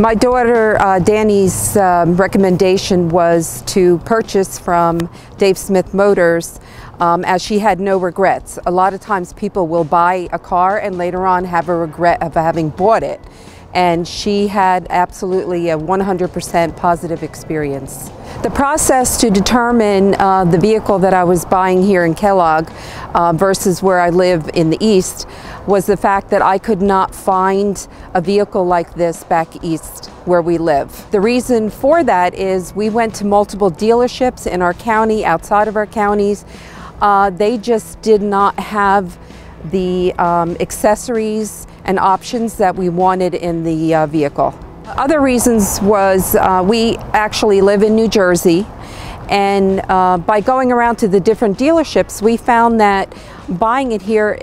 My daughter uh, Dani's um, recommendation was to purchase from Dave Smith Motors um, as she had no regrets. A lot of times people will buy a car and later on have a regret of having bought it. And she had absolutely a 100% positive experience. The process to determine uh, the vehicle that I was buying here in Kellogg uh, versus where I live in the east was the fact that I could not find a vehicle like this back east where we live. The reason for that is we went to multiple dealerships in our county, outside of our counties. Uh, they just did not have the um, accessories and options that we wanted in the uh, vehicle. Other reasons was uh, we actually live in New Jersey and uh, by going around to the different dealerships, we found that buying it here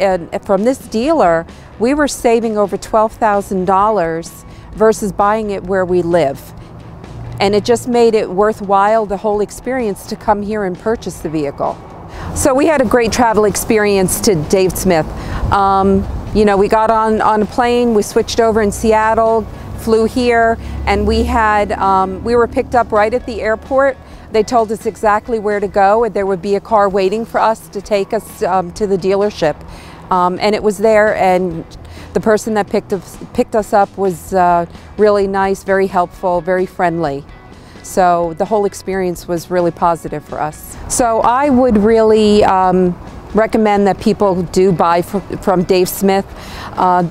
from this dealer, we were saving over $12,000 versus buying it where we live. And it just made it worthwhile, the whole experience, to come here and purchase the vehicle. So we had a great travel experience to Dave Smith. Um, you know, we got on, on a plane, we switched over in Seattle, flew here, and we had, um, we were picked up right at the airport they told us exactly where to go and there would be a car waiting for us to take us um, to the dealership. Um, and it was there and the person that picked us, picked us up was uh, really nice, very helpful, very friendly. So the whole experience was really positive for us. So I would really um, recommend that people do buy from, Dave Smith. Uh,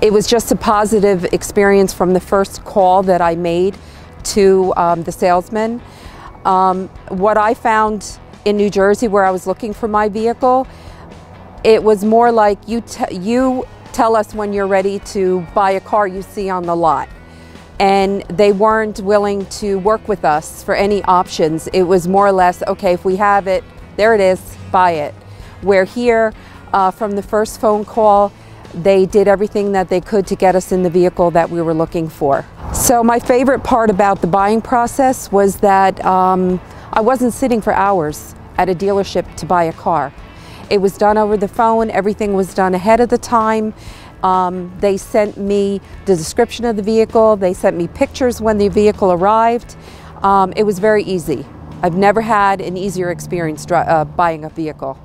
it was just a positive experience from the first call that I made to um, the salesman. Um, what I found in New Jersey where I was looking for my vehicle, it was more like you, you tell us when you're ready to buy a car you see on the lot. And they weren't willing to work with us for any options. It was more or less, okay, if we have it, there it is, buy it. Where here, uh, from the first phone call, they did everything that they could to get us in the vehicle that we were looking for. So my favorite part about the buying process was that um, I wasn't sitting for hours at a dealership to buy a car. It was done over the phone, everything was done ahead of the time. Um, they sent me the description of the vehicle, they sent me pictures when the vehicle arrived. Um, it was very easy. I've never had an easier experience uh, buying a vehicle.